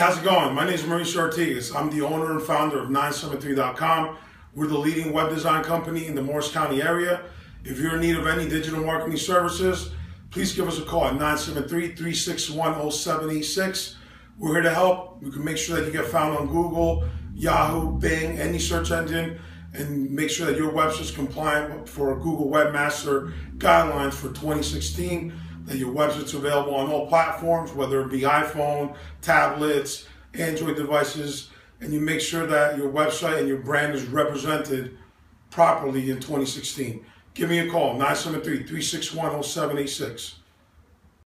How's it going? My name is Mauricio Artigas. I'm the owner and founder of 973.com. We're the leading web design company in the Morris County area. If you're in need of any digital marketing services, please give us a call at 973-361-0786. We're here to help. We can make sure that you get found on Google, Yahoo, Bing, any search engine, and make sure that your website is compliant for Google Webmaster guidelines for 2016 that your website's available on all platforms, whether it be iPhone, tablets, Android devices, and you make sure that your website and your brand is represented properly in 2016. Give me a call, 973 361 0786.